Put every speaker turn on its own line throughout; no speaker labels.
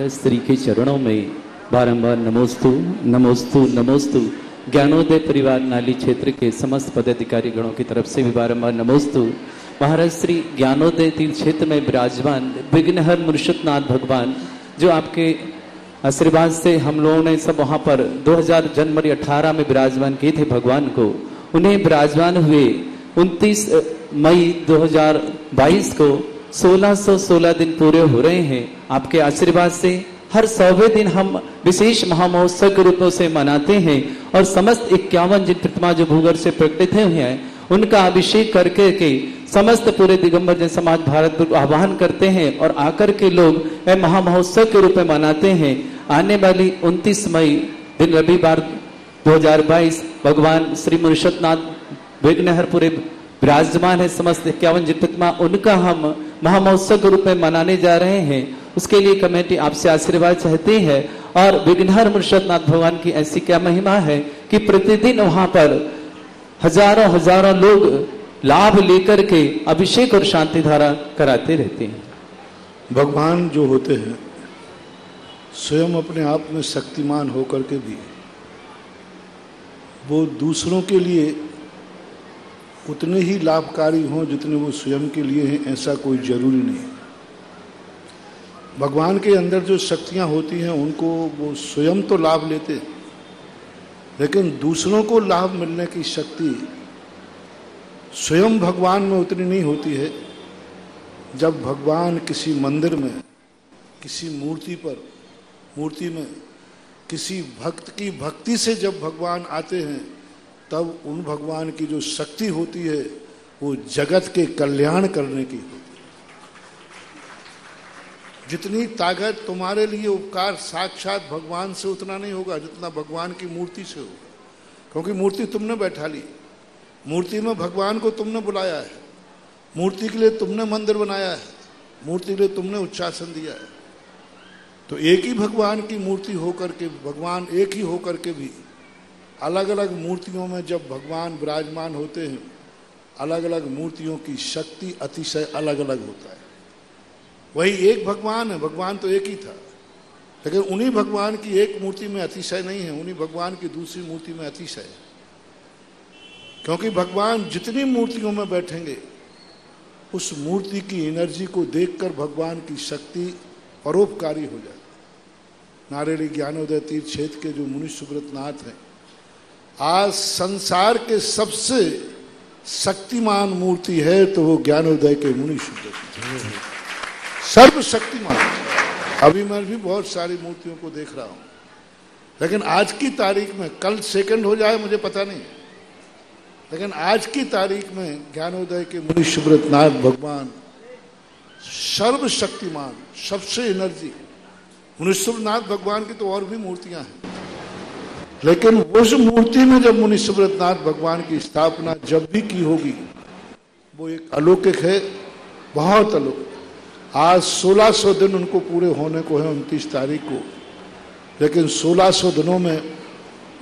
महाराज श्री के चरणों में बारंबार नमोस्तु नमोस्तु नमोस्तु। ज्ञानोदय परिवार नाली क्षेत्र के समस्त पदाधिकारी गणों की तरफ़ से भी बारंबार नमोस्तु। महाराज श्री ज्ञानोदय तीर्थ क्षेत्र में विराजमान विघ्नहर मुर्शदनाथ भगवान, जो आपके आशीर्वाद से हम लोगों ने सब वहाँ पर 2000 जनवरी 18 में विराजमान किए थे भगवान को। उन्हें विराजमान हुए 29 मई 2022 को 1616 दिन पूरे हो रहे हैं। आपके आशीर्वाद से हर सौवे दिन हम विशेष महामहोत्सव के रूप से मनाते हैं और समस्त इक्यावन जिन प्रतिमा जो भूगर से प्रकटित हुए हैं, उनका अभिषेक करके के समस्त पूरे दिगंबर जन समाज भारत को आह्वान करते हैं और आकर के लोग महामहोत्सव के रूप में मनाते हैं। आने वाली 29 मई दिन रविवार 2022 भगवान श्री मुर्शदनाथ विघ्नहर पूरे विराजमान है। समस्त इक्यावन जिन प्रतिमा, उनका हम महामहोत्सव के रूप में मनाने जा रहे हैं। उसके लिए कमेटी आपसे आशीर्वाद चाहती है और विघ्नहर मुर्शदनाथ भगवान की ऐसी क्या महिमा है कि प्रतिदिन वहाँ पर हज़ारों हज़ारों लोग लाभ लेकर के अभिषेक और शांति धारा कराते रहते हैं।
भगवान जो होते हैं, स्वयं अपने आप में शक्तिमान होकर के भी वो दूसरों के लिए उतने ही लाभकारी हों जितने वो स्वयं के लिए हैं, ऐसा कोई ज़रूरी नहीं। भगवान के अंदर जो शक्तियाँ होती हैं, उनको वो स्वयं तो लाभ लेते हैं, लेकिन दूसरों को लाभ मिलने की शक्ति स्वयं भगवान में उतनी नहीं होती है। जब भगवान किसी मंदिर में, किसी मूर्ति पर, मूर्ति में, किसी भक्त की भक्ति से जब भगवान आते हैं तब उन भगवान की जो शक्ति होती है, वो जगत के कल्याण करने की होती है। जितनी ताकत तुम्हारे लिए उपकार साक्षात भगवान से उतना नहीं होगा, जितना भगवान की मूर्ति से होगा। क्योंकि मूर्ति तुमने बैठा ली। मूर्ति में भगवान को तुमने बुलाया है। मूर्ति के लिए तुमने मंदिर बनाया है। मूर्ति के लिए तुमने उच्चासन दिया है। तो एक ही भगवान की मूर्ति होकर के, भगवान एक ही होकर के भी अलग अलग मूर्तियों में जब भगवान विराजमान होते हैं अलग अलग मूर्तियों की शक्ति अतिशय अलग अलग होता है। वही एक भगवान है, भगवान तो एक ही था। लेकिन उन्हीं भगवान की एक मूर्ति में अतिशय नहीं है, उन्हीं भगवान की दूसरी मूर्ति में अतिशय है। क्योंकि भगवान जितनी मूर्तियों में बैठेंगे, उस मूर्ति की एनर्जी को देखकर भगवान की शक्ति परोपकारी हो जाए नारेली ज्ञानोदय तीर्थ क्षेत्र के जो मुनि सुब्रत नाथ हैं आज संसार के सबसे शक्तिमान मूर्ति है तो वो ज्ञानोदय के मुनि सुब्रत सर्वशक्तिमान। अभी मैं भी बहुत सारी मूर्तियों को देख रहा हूँ। लेकिन आज की तारीख में, कल सेकंड हो जाए, मुझे पता नहीं। लेकिन आज की तारीख में ज्ञानोदय के मुनि सुब्रत नाथ भगवान सर्वशक्तिमान, सबसे एनर्जी मुनिश्वरनाथ भगवान की तो और भी मूर्तियाँ हैं। लेकिन उस मूर्ति में जब मुनि सुब्रतनाथ भगवान की स्थापना जब भी की होगी वो एक अलौकिक है बहुत अलौकिक। आज 1600 दिन उनको पूरे होने को है उनतीस तारीख को। लेकिन 1600 दिनों में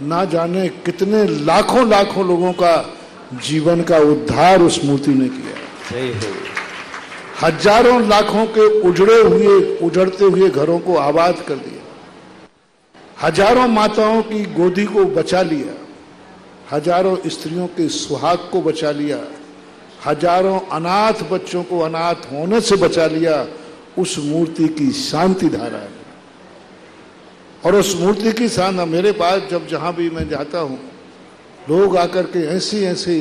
ना जाने कितने लाखों लाखों लोगों का जीवन का उद्धार उस मूर्ति ने किया। हज़ारों लाखों के उजड़े हुए उजड़ते हुए घरों को आबाद कर दिया। हज़ारों माताओं की गोदी को बचा लिया, हज़ारों स्त्रियों के सुहाग को बचा लिया, हज़ारों अनाथ बच्चों को अनाथ होने से बचा लिया, उस मूर्ति की शांति धारा है। और उस मूर्ति की शांति मेरे पास जब जहाँ भी मैं जाता हूँ, लोग आकर के ऐसी ऐसी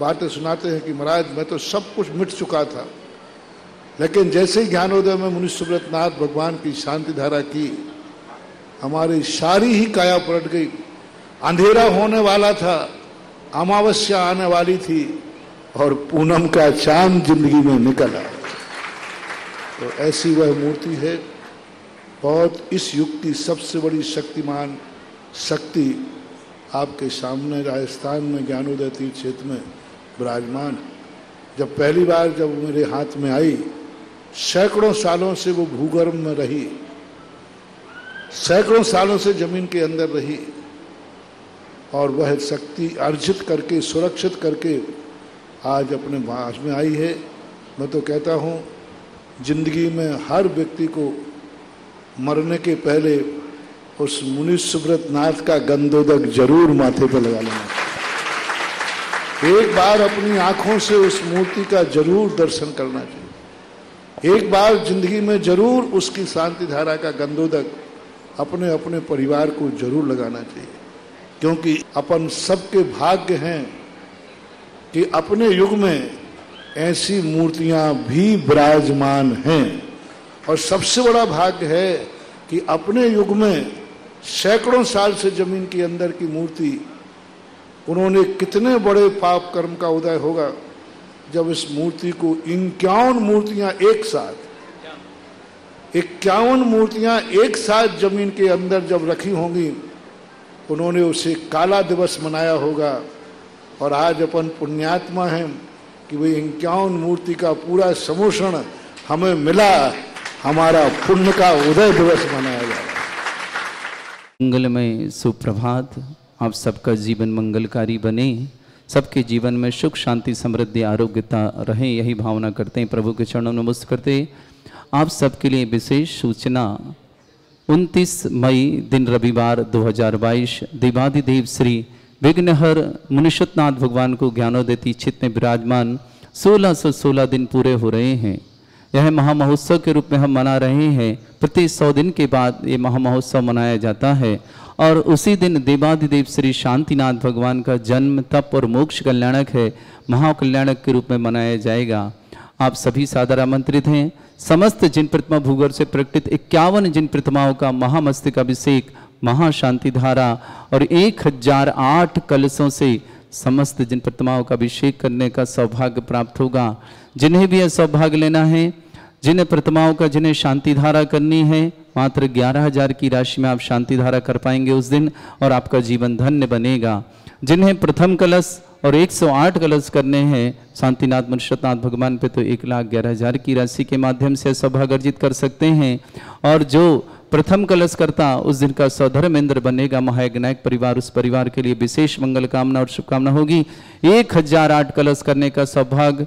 बातें सुनाते हैं कि महाराज, मैं तो सब कुछ मिट चुका था, लेकिन जैसे ही ज्ञानोदय में मुनि सुब्रत नाथ भगवान की शांति धारा की हमारी सारी ही काया पलट गई। अंधेरा होने वाला था, अमावस्या आने वाली थी, और पूनम का चाँद ज़िंदगी में निकल। तो ऐसी वह मूर्ति है, बहुत इस युग की सबसे बड़ी शक्तिमान शक्ति आपके सामने राजस्थान में ज्ञानोदय तीर्थ क्षेत्र में विराजमान। जब पहली बार जब मेरे हाथ में आई, सैकड़ों सालों से वो भूगर्भ में रही सैकड़ों सालों से ज़मीन के अंदर रही और वह शक्ति अर्जित करके, सुरक्षित करके आज अपने भाष में आई है। मैं तो कहता हूँ, ज़िंदगी में हर व्यक्ति को मरने के पहले उस मुनि सुब्रत नाथ का गंदोदक ज़रूर माथे पर लगा लेना। एक बार अपनी आँखों से उस मूर्ति का ज़रूर दर्शन करना चाहिए। एक बार ज़िंदगी में ज़रूर उसकी शांति धारा का गंदोदक अपने अपने परिवार को ज़रूर लगाना चाहिए। क्योंकि अपन सबके भाग्य हैं कि अपने युग में ऐसी मूर्तियाँ भी विराजमान हैं। और सबसे बड़ा भाग्य है कि अपने युग में सैकड़ों साल से ज़मीन के अंदर की मूर्ति, उन्होंने कितने बड़े पाप कर्म का उदय होगा जब इस मूर्ति को इक्यावन मूर्तियाँ एक साथ इक्यावन मूर्तियाँ एक साथ ज़मीन के अंदर जब रखी होंगी, उन्होंने उसे काला दिवस मनाया होगा। और आज अपन पुण्यात्मा हैं कि वही इक्यावन मूर्ति का पूरा समोषण हमें मिला, हमारा पुण्य का उदय दिवस मनाया जा रहा
मंगलमय सुप्रभात। आप सबका जीवन मंगलकारी बने। सबके जीवन में सुख, शांति, समृद्धि, आरोग्यता रहे, यही भावना करते हैं। प्रभु के चरणों में नमस्कार करते आप सबके लिए विशेष सूचना 29 मई दिन रविवार 2022 देवादिदेव श्री विघ्नहर मुनिषतनाथ भगवान को ज्ञानोदय चित्त में विराजमान 1616 दिन पूरे हो रहे हैं। यह महामहोत्सव के रूप में हम मना रहे हैं। प्रति सौ दिन के बाद ये महामहोत्सव मनाया जाता है और उसी दिन देवादिदेव श्री शांतिनाथ भगवान का जन्म, तप और मोक्ष कल्याणक है, महाकल्याणक के रूप में मनाया जाएगा। आप सभी सादर आमंत्रित हैं। समस्त जिन प्रतिमा भूगर्भ से प्रकटित इक्यावन जिन प्रतिमाओं का महामस्तिक अभिषेक महाशांति धारा और एक हज़ार आठ कलशों से समस्त जिन प्रतिमाओं का अभिषेक करने का सौभाग्य प्राप्त होगा। जिन्हें भी यह सौभाग्य लेना है जिन प्रतिमाओं का, जिन्हें शांति धारा करनी है, मात्र ग्यारह हज़ार की राशि में आप शांति धारा कर पाएँगे उस दिन और आपका जीवन धन्य बनेगा। जिन्हें प्रथम कलश और 108 कलश करने हैं। शांतिनाथ मनुष्यनाथ भगवान पे तो एक लाख ग्यारह हज़ार की राशि के माध्यम से सौभाग्य अर्जित कर सकते हैं। और जो प्रथम कलश करता उस दिन का सौधर्म इंद्र बनेगा। महायज्ञायक परिवार उस परिवार के लिए विशेष मंगल कामना और शुभकामना होगी। एक हज़ार आठ कलश करने का सौभाग्य,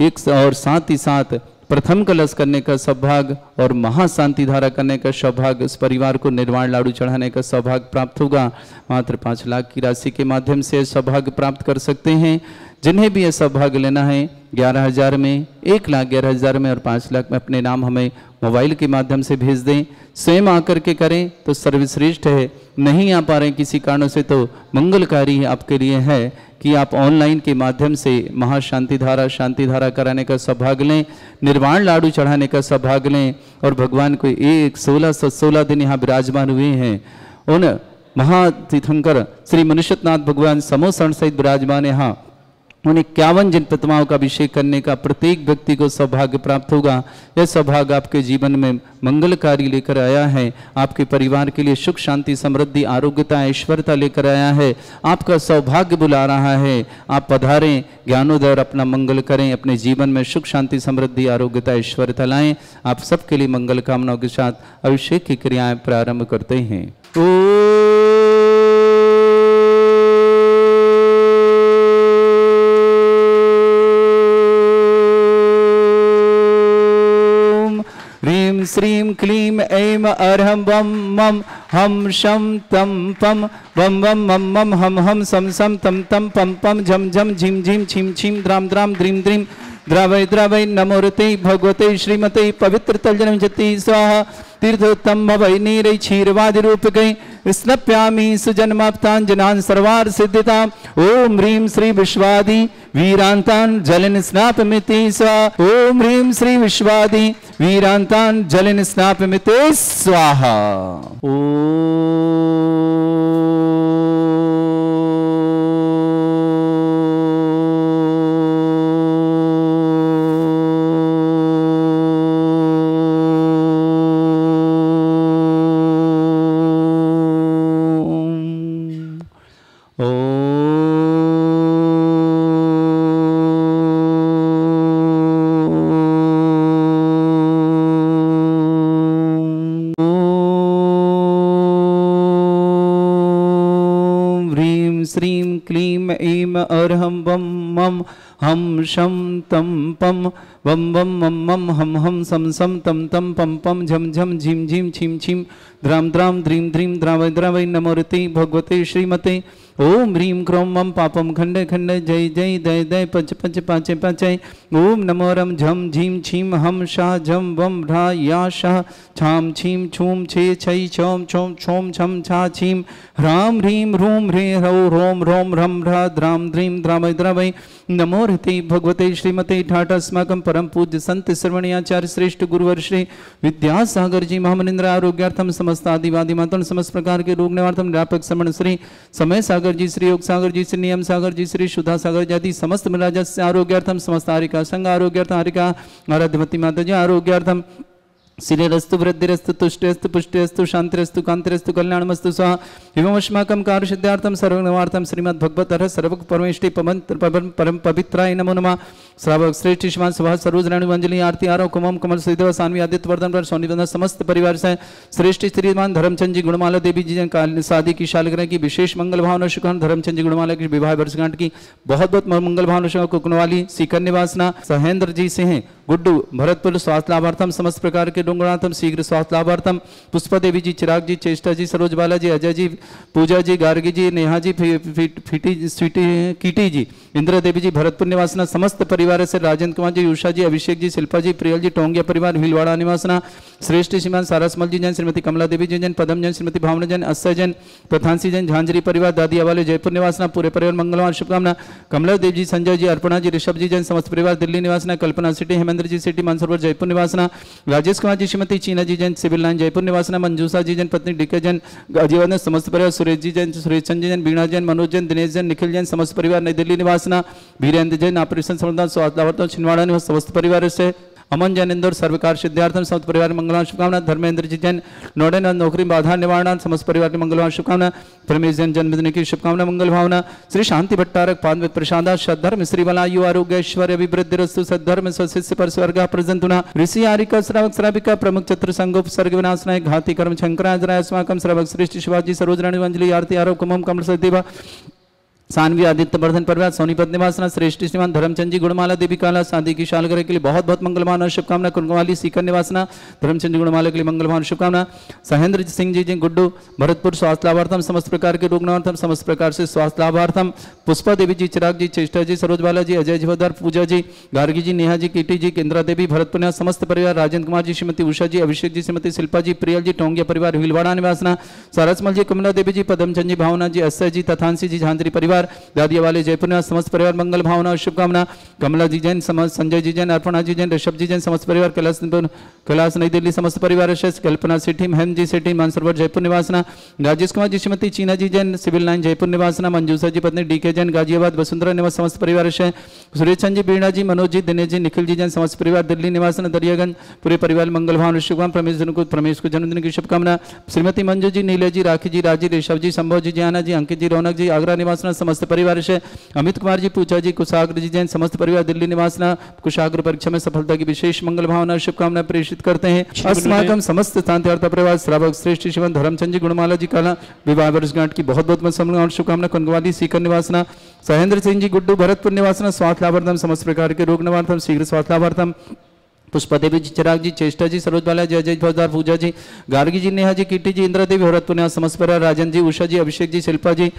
एक और साथ ही साथ प्रथम कलश करने का सौभाग और महाशांति धारा करने का सौभाग उस परिवार को निर्वाण लाड़ू चढ़ाने का सौभाग प्राप्त होगा। मात्र पाँच लाख की राशि के माध्यम से सौभाग्य प्राप्त कर सकते हैं। जिन्हें भी यह सौभाग्य लेना है, ग्यारह हज़ार में, एक लाख ग्यारह हज़ार में और पाँच लाख में अपने नाम हमें मोबाइल के माध्यम से भेज दें। स्वयं आकर के करें तो सर्वश्रेष्ठ है। नहीं आ पा रहे किसी कारणों से तो मंगलकारी आपके लिए है कि आप ऑनलाइन के माध्यम से महाशांति धारा, शांति धारा कराने का सौभाग्य लें, निर्वाण लाडू चढ़ाने का सौभाग्य लें और भगवान को एक सोलह सौ सोलह दिन यहाँ विराजमान हुए हैं। उन महातीर्थंकर श्री मनुष्यनाथ भगवान समोसरण सहित विराजमान यहाँ उन इक्यावन जिन प्रतिमाओं का अभिषेक करने का प्रत्येक व्यक्ति को सौभाग्य प्राप्त होगा। यह सौभाग्य आपके जीवन में मंगलकारी लेकर आया है। आपके परिवार के लिए सुख, शांति, समृद्धि, आरोग्यता, ऐश्वर्यता लेकर आया है। आपका सौभाग्य बुला रहा है। आप पधारें, ज्ञानोदय, और अपना मंगल करें। अपने जीवन में सुख, शांति, समृद्धि, आरोग्यता, ऐश्वर्यता लाएँ। आप सबके लिए मंगल कामनाओं के साथ अभिषेक की क्रियाएँ प्रारंभ करते हैं। ओ ह्रीं क्ली क्लीं ऐं अर्हं वं मं हं शं तं पं, वं वं मं मं हं हं सं सं तं तं पं पं, झं झं झिं झिं, छिं छिं, द्रां द्रां, द्रीं द्रीं द्रवै द्रवै नमोरते भगवते श्रीमते पवित्र तलजन जति स्वाहा तीर्थोत्तम भवै नीरै क्षीरवादि रूपकै स्नप्यामि सुजन्माप्ताञ्जनान् सर्वार सिद्धिता ओम ह्रीं श्री विश्वादि वीरांतान जलन स्नापमिति स्वा ओम ह्रीं श्री विश्वादि वीरांतान जलन स्नापमिते स्वाहा। ओम अर्हं वं मं हम शम तम पम वम वम मम मम हम हम सम सम तम तम पम पम झम झम झिम झिम छिम छिम द्राम द्राम ध्रीम ध्रीम द्रावय द्रावय नमोरति भगवते श्रीमते ओम ह्रीं क्रों मम पापम खंडे खंडे जय जय दय दय पच पच पाचे पाचे ओम नमो रम झम झीम छीम हम शाह झम वम ढा या शाह छाम छीम छूम छे छई छोम छोम छोम छम छा छीम। ह्राम ह्रीं ह्रूं ह्रे ह्रौ रोम रोम रम ह्रा द्राम ध्रीं द्रामय द्रावय नमो हृते भगवते श्रीमते ठाट अस्माकं परम पूज्य संत श्रवणीयाचार्य श्रेष्ठ गुरुवर श्री विद्यासागर जी महामनिंद्र आरोग्यार्थम समस्त आदिवादी मातन समस्त प्रकार के रोग निवार्थम व्यापक श्रमण श्री समय सागर जी, श्री योग सागर जी, श्री नियम सागर जी, श्री सुधा सागर जाति समस्त मिलाज आरोग्यार्थम समस्त हारिका संघ आरोग्यार्थम हारिका आराध्यमती माता जी आरोग्यार्थम श्रीरस्तु वृद्धिरस्तु तुष्टेस्तु पुष्टेस्तु शांतिरस्तु कांतिरस्तु कल्याणमस्तु स्वाहा एवमस्माकं कार्यसिद्धार्थं सर्वनिवार्थं सर्वक परमेश्वरी पवन परम पवित्राय नमो नमः श्रावक श्रेष्ठ श्रीमान सभा सर्वजनाणु अंजलि आरती आरो कुमम कमल श्रीदेव सानवी आदित्य वर्धन पर सोनी समस्त परिवार से श्रेष्ठ श्रीमान धर्मचंद जी गुणमाला देवी जी काल शादी की शालग्रह की विशेष मंगल भावना शुक्र धर्मचंद जी गुणमाला की विवाह वर्षगांठ की बहुत बहुत मंगल भावना शुभ कुकनवाली सीकर निवासना सहेंद्र जी से हैं गुड्डू भरतपुर स्वास्थ्य लाभार्थम समस्त प्रकार के डोंगराथम शीघ्र स्वास्थ्य लाभार्थम पुष्पा देवी जी चिराग जी चेष्टा जी सरोज बाला जी अजय जी पूजा जी गार्गी जी नेहा जी फीटी स्वीटी कीटी जी इंदिरा देवी जी भरतपुर निवासना समस्त परिवार से राजेंद्र कुमार जी, उषा जी, अभिषेक जी, शिल्पा जी, प्रियल जी, टोंगिया परिवार, भीलवाड़ा निवासना, श्रेष्ठ श्रीमान सारसमल जी जैन, श्रीमती कमला देवी जी जैन, पदम जैन, श्रीमती भावना जैन अस्य जैन प्रधान जैन, झांझरी परिवार, दादी अवाले जयपुर निवासना, पूरे परिवार मंगलवार, शुभकामना। कमला देव जी, संजय जी, अर्पणा जी, ऋषभ जी जैन, समस्त परिवार, दिल्ली निवासना, कल्पना सिटी हेमेंद्र जी, सिटी, मानसरोवर, जयपुर निवासना, राजेश कुमार जी, श्रीमती चीना जी जैन, सिविल लाइन, जयपुर निवासना, मंजूसा जी जैन, पत्नी डीके जैन गाजीवाद समस्त परिवार, सुरेश जी जैन, सुरेश चंद जैन बीणा जैन, मनोज जैन, दिनेश जैन, निखिल जैन, समस्त परिवार, नई दिल्ली निवासना, वीरेंद्र जैन, ऑपरेशन संवर्धन स्वास्थ्य छिंदवाड़ा निवास समस्त परिवार से। अमन जैन इंदौर सर्वकार सिद्धार्थम समस्त परिवार मंगलवान शुभकामना। धर्मेंद्र जी जैन नोडन नौकरी बाधा निवारण समस्त परिवार की मंगलवान शुभकामना। परमेश जैन जन्मदिन की शुभकामना मंगल भावना। श्री शांति भट्टारक पाद प्रसादा सद्धर्म श्री बलायु आरोग्य ऐश्वर्य अभिवृद्धि रस्तु सद्धर्म स्वशिष्य पर स्वर्ग प्रजंतुना ऋषि आरिका, श्रावक श्राविका, प्रमुख चतुर संगोप, सर्ग विनाशनाय घाती कर्म शंकराजराय अस्माकम श्रावक श्रेष्ठ शिवाजी, सरोजराणी, अंजलि, आरती, आरोप, कुमम कमल सदेवा सानवी आदित्य वर्धन परिवार सोनीपत निवासना श्रेष्ठ श्रीमान धर्मचंद जी गुणमाला देवी काला शादी की शालग्रह के लिए बहुत बहुत मंगलमान और शुभकामना कुंगवाली सीकर निवासना धर्मचंद जी गुणमाला के लिए मंगलमान शुभकामना। सहेंद्र सिंह जी जी गुड्डू, भरतपुर स्वास्थ्य लाभार्थम, समस्त प्रकार के रोग निवार्थम समस्त प्रकार से स्वास्थ्य लाभार्थम। पुष्पा देवी जी, चिराग जी, चेष्टा जी, सरोज बाला जी, अजय जीवदार पूजा जी, गार्गी जी, नेहा जी कीटी जी, केंद्रा देवी भरतपुर समस्त परिवार, राजेंद्र कुमार जी, श्रीमती उषा जी, अभिषेक जी, श्रीमती शिल्पा जी, प्रियल जी, टोंगिया परिवार भीलवाड़ा निवासना, सरसमल जी, कमला देवी जी, पदमचंद जी, भावना जी अस्य जी तथांसी जी झांझरी परिवार दादिया वाले जयपुर में समस्त परिवार, मंगल भावना और शुभकामना। कमला जी जैन समस्त संजय जी जैन अर्पणा जी जैन ऋषभ जी जैन समस्त परिवार कैलाश कैलाश नई दिल्ली समस्त परिवार कल्पना सिटी महन जी सिटी, मानसरोवर, जयपुर निवासना। राजेश कुमार जी, श्रीमती चीना जी जैन, सिविल लाइन, जयपुर निवासना। मंजूसा जी, पत्नी डी के जैन, गाजियाबाद, वसुंधरा निवास समस्त परिवार सुरेश जी, बीणा जी, मनोज जी दिनेश जी निखिल जी जैन समस्त परिवार, दिल्ली निवासन, दरियागंज। पूरे परिवार, मंगल भावना शुभकाम प्रमेश को प्रमेश को जन्मदिन की शुभकामना। श्रीमती मंजू जी नीले जी, राखी जी, राज़ी ऋषभ जी, संभव जी ज्ञाना जी, अंकित जी, रौनक जी, आगरा निवासना समस्त परिवार से। अमित कुमार जी पूजा जी कुशाग्र जी जैन समस्त परिवार दिल्ली निवासना कुशाग्र परीक्षा में सफलता की विशेष मंगल भावना शुभकामना प्रेषित करते हैं। अस्माकम समस्त शांति परिवार श्रावक श्रेष्ठ शिवन धर्मचंद जी गुणमाला जी काला विवाह वर्षगांठ की बहुत बहुत शुभकामना कुंगवाली सीकर निवासना सहेंद्र सिंह जी गुड्डू भरतपुर निवासना स्वास्थ्य लाभार्थम समस्त प्रकार के रोग निवार्थम शीघ्र स्वास्थ्य लाभार्थम। पुष्पा देवी जी चिराग जी चेष्टा जी सरोज बाला जय जय भवदार पूजा जी गार्गी जी नेहा जी कीटी जी इंद्रा देवी भरतपुर समस्त राजन जी उषा जी अभिषेक जी शिल्पा जी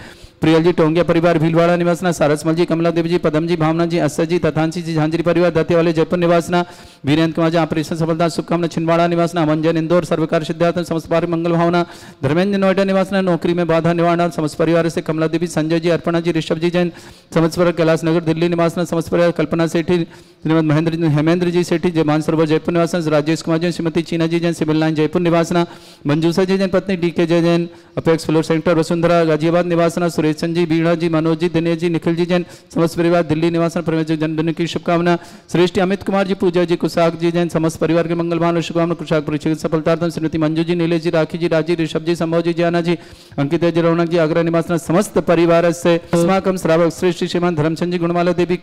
प्रियल जी, टोंगिया परिवार, भीलवाड़ा निवासना सारसमल जी, कमला देव जी, पदम जी, भावना जी अस्सर जी, तथांशी जी, झांझरी परिवार, दत्ते वाले, जयपुर निवासना वीरेंद्र कुमार जी ऑपरेशन सफलता शुभकामना छिंदवाड़ा निवासना अमंजन इंदौर, सर्वकार, सिद्धार्थ, समस्त पार मंगल भावना, धर्मेंद्र नोएडा निवासना नौकरी में बाधा निवारण, समस्त परिवार से कमला देवी, संजय जी, अर्पणा जी, ऋषभ जी जैन, समस्त परिवार, कैलाश नगर, दिल्ली निवासना समस्त परिवार, कल्पना सेठी, श्रीमद महेंद्र हेमेंद्र जी सेठी जय मानसरोवर जयपुर निवासन राजेश कुमार जैन, श्रीमती चीना जी जैन, सिविल लाइन, जयपुर निवासना मंजूसा जी जैन, पत्नी D K Jay Jain, apex floor centre, Vasundhara, Ghaziabad निवासना Suresh Chand ji, Beena ji, Manoj ji, Dinesh ji, Nikhil ji Jain, समस्त परिवार, दिल्ली निवासन प्रमेश जन्मदिन की शुभकामना, श्रेष्ठ अमित कुमार जी, पूजा जी कुशाक जी जैन समस्त परिवार के मंगल भान शुभकामना कुशाक परीक्षा सफलता श्रीमती मंजू जी नीले जी राखी जी राज़ी ऋषभ जी संभव जी ज्ञाना जी अंकित जी रौनक जी आगरा निवास समस्त परिवार से। अस्माकम श्रावक श्रेष्ठ श्रीमान धर्मचंद जी गुणमाला देवी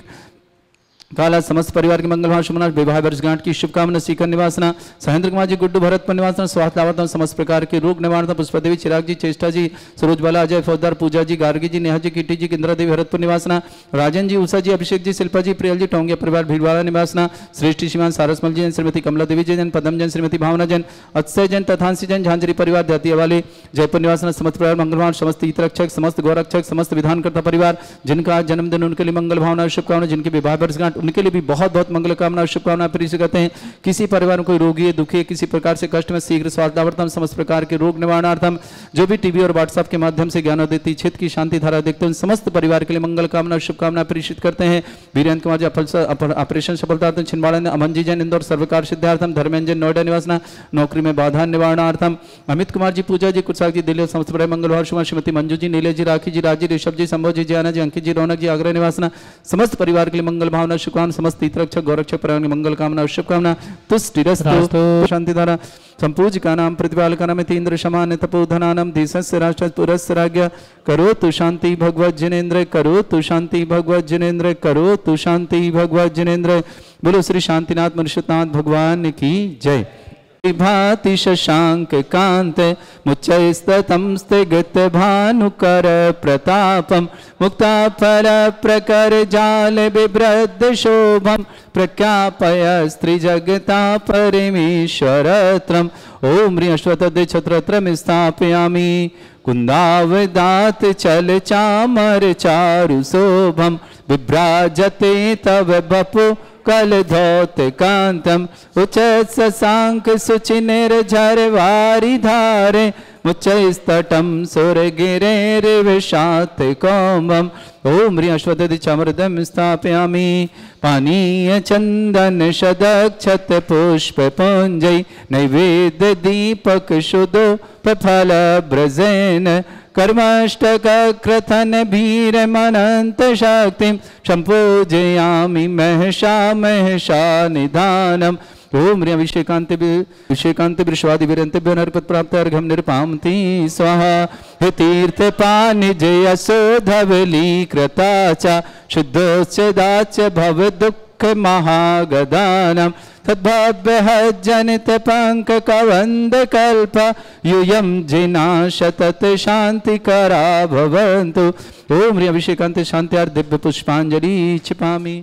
काला समस्त परिवार के मंगल भाव शुभनाश विवाह वर्षगांठ की शुभकामना सीकर निवासना, सहेंद्र कुमार जी, गुड्डू भरतपुर निवासना स्वास्थ्य लाभार्थम समस्त प्रकार के रोग निवारण पुष्पा देवी चिराग जी, चेष्टा जी, सरोज बाला, अजय फौजदार, पूजा जी, गार्गी जी, नेहा जी किटी जी, इंदिरा देवी भरतपुर निवासना राजन जी, उषा जी, अभिषेक जी, शिल्पा जी, प्रियल जी, टोंगिया परिवार भीड़वाड़ा निवासना, श्रेष्ठ शिवान सारसमल जी जैन, श्रीमती कमला देवी जी जैन पदम जैन, श्रीमती भावना जैन अक्षय जैन, तथांसी जैन, झांझरी परिवार, दतिया वाले, जयपुर निवासना, समस्त परिवार मंगलवान समस्त हित रक्षक, समस्त गौरक्षक, समस्त विधानकर्ता परिवार, जिनका जन्मदिन उनके लिए मंगल भावना, शुभकामना, जिनके विवाह वर्षगांठ उनके लिए भी बहुत बहुत मंगल कामना और शुभकामना प्रीति करते हैं, किसी परिवार में कोई रोगी है, दुखी है, किसी प्रकार से कष्ट में, शीघ्र स्वास्थ्यावर्तन, समस्त प्रकार के रोग निवारणार्थम, जो भी टीवी और व्हाट्सएप के माध्यम से ज्ञान देती क्षेत्र की शांति धारा देखते हैं समस्त परिवार के लिए मंगल कामना और शुभकामना प्रेषित करते हैं। वीरेंद्र कुमार जी ऑपरेशन सफलतार्थम, छिंदवाड़ा ने अमन जी जैन इंदौर सर्वकार सिद्धार्थम धर्मेंजन नोएडा निवासना, नौकरी में बाधा निवारणार्थम। अमित कुमार जी, पूजा जी कुरसाग जी, दिल्ली समस्त बड़े मंगलवार, शुभ, श्रीमती मंजू जी नीले जी, राखी जी, राज़ी ऋषभ जी संभव जी जयाना जी, अंकित जी, रौनक जी, आगरा निवासना, समस्त परिवार के लिए मंगल भावना शुभकामना समस्त हितरक्षक गौरक्षक परिवार की मंगल कामना शुभकामना तुष्टिरस्तु शांति धारा संपूजिका नाम प्रतिपालका नाम तीन्द्र समान तपोधनानम देशस्य राष्ट्र पुरस् राज्ञ। करो तु शांति भगवत जिनेन्द्र करो तु शांति भगवत जिनेन्द्र करो तु शांति भगवत जिनेन्द्र। बोलो श्री शांतिनाथ मनुष्यनाथ भगवान की जय। भाति प्रकर जाल बिभ्रद शोभम प्रख्यापय स्त्री जगता परमेश्वरत्रम छत्रत्रम स्थापयामि, कुन्दावदात चल चामर चारु शोभम विभ्राजते तव बपु कल धौत कांतम उच सुचि निर्झर वारी धारे स्तटम सुर गिरे विषात कौमम। ओम ह्रीं अश्वदधि चमृदम स्थापयामि, पानीय चंदन शदक्षत पुष्प पुंजय नैवेद्य दीपक शुदो फल ब्रजेन कर्मष्टक क्रथन भीर मनंत शक्तिम संपूजयामि महषा महषा निधानम ओम ह्रीं अभिषेकांत विश्वादि वीरंतभ्यो नरपत प्राप्त अर्घम निरपामति। स्वाहा। तीर्थ पानि जय धवली कृता च। शुद्धोच्चदाच भव दुःख महागदानम तद्भव्य जनित पंक कवंद कल्प, यूय जिना शतत् शांति करा भवन्तु। ओम ह्री अभिषेकांत शांत्यार दिव्य पुष्पांजलि क्षिपामि